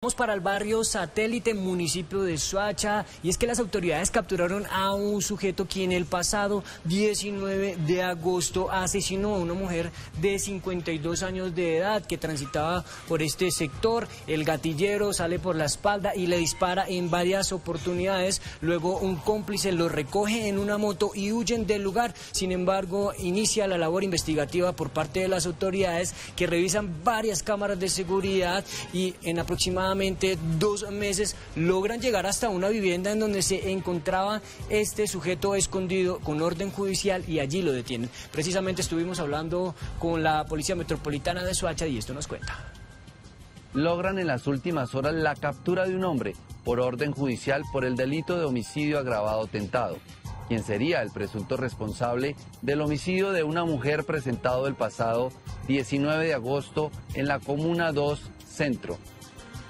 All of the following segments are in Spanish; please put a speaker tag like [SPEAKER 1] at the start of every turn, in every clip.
[SPEAKER 1] Vamos para el barrio satélite municipio de Soacha y es que las autoridades capturaron a un sujeto quien el pasado 19 de agosto asesinó a una mujer de 52 años de edad que transitaba por este sector. El gatillero sale por la espalda y le dispara en varias oportunidades. Luego un cómplice lo recoge en una moto y huyen del lugar. Sin embargo, inicia la labor investigativa por parte de las autoridades que revisan varias cámaras de seguridad y en aproximadamente dos meses logran llegar hasta una vivienda en donde se encontraba este sujeto escondido con orden judicial y allí lo detienen. Precisamente estuvimos hablando con la Policía Metropolitana de Soacha y esto nos cuenta.
[SPEAKER 2] Logran en las últimas horas la captura de un hombre por orden judicial por el delito de homicidio agravado tentado, quien sería el presunto responsable del homicidio de una mujer presentado el pasado 19 de agosto en la Comuna 2 Centro,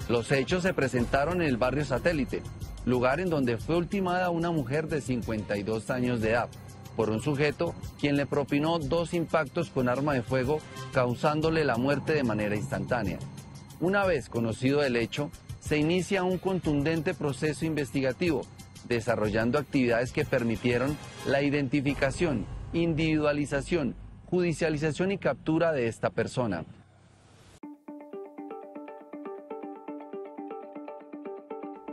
[SPEAKER 2] los hechos se presentaron en el barrio Satélite, lugar en donde fue ultimada una mujer de 52 años de edad por un sujeto quien le propinó dos impactos con arma de fuego causándole la muerte de manera instantánea. Una vez conocido el hecho, se inicia un contundente proceso investigativo, desarrollando actividades que permitieron la identificación, individualización, judicialización y captura de esta persona.